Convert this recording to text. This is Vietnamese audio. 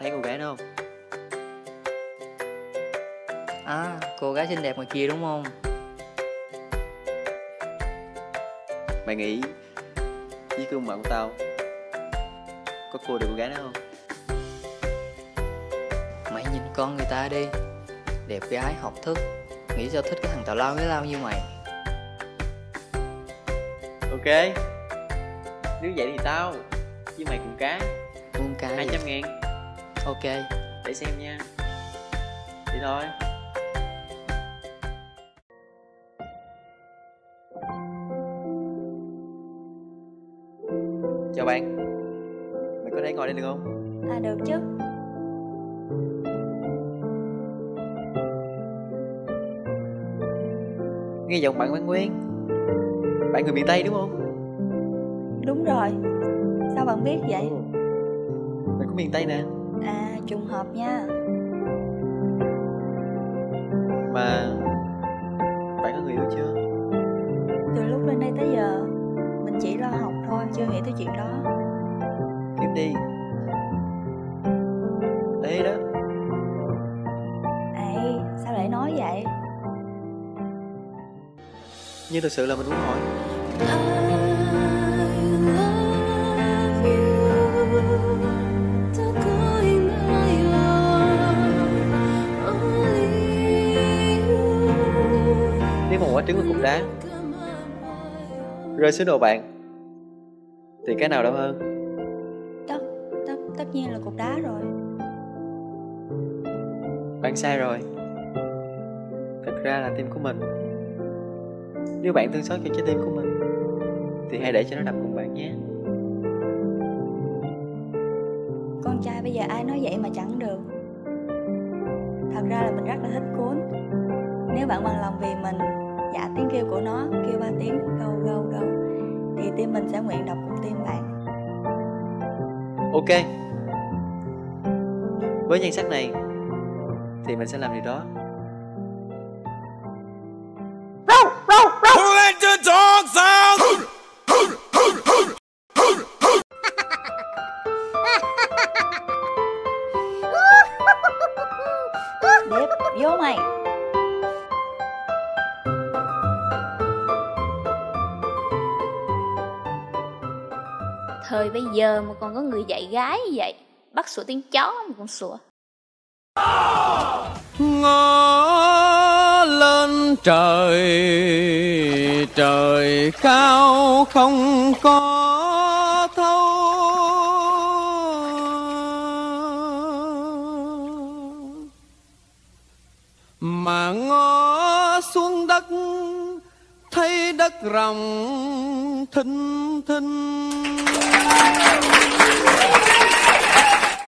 Thấy cô gái đó không? À, cô gái xinh đẹp ngoài kia đúng không? Mày nghĩ với gương mặt của tao Có cô được cô gái đó không? Mày nhìn con người ta đi. Đẹp gái, học thức. Nghĩ sao thích cái thằng tào lao với lao như mày? Ok. Nếu vậy thì tao Với mày cùng cá, Cùng cá, hai trăm ngàn. Ok để xem nha. Đi thôi. Chào bạn. Mày có thể ngồi đây được không? À được chứ. Nghe giọng bạn quen quen Bạn người miền Tây đúng không? Đúng rồi. Sao bạn biết vậy? Mày có miền Tây nè À trùng hợp nha. Mà Bạn có người yêu chưa? Từ lúc lên đây tới giờ Mình chỉ lo học thôi Chưa nghĩ tới chuyện đó. Kiếm đi. Ê đó. Ê sao lại nói vậy? Nhưng thực sự là mình muốn hỏi. Nếu quả trứng và cục đá. Rơi xuống đầu bạn Thì cái nào đau hơn? Tất, tất, tất nhiên là cục đá rồi. Bạn sai rồi. Thật ra là tim của mình. Nếu bạn thương xót cho trái tim của mình Thì hãy để cho nó đập cùng bạn nhé. Con trai bây giờ ai nói vậy mà chẳng được. Thật ra là mình rất là thích cuốn. Nếu bạn bằng lòng vì mình Dạ tiếng kêu của nó Kêu ba tiếng gâu gâu gâu. Thì tim mình sẽ nguyện đọc cùng tim bạn Ok. Với nhan sắc này Thì mình sẽ làm điều đó. Who let the dogs out? Đếp vô mày Thời bây giờ mà còn có người dạy gái như vậy, Bắt sủa tiếng chó mà còn sủa. Ngó lên trời trời cao không có thấu. Mà ngó xuống đất, thấy đất rộng thinh thinh.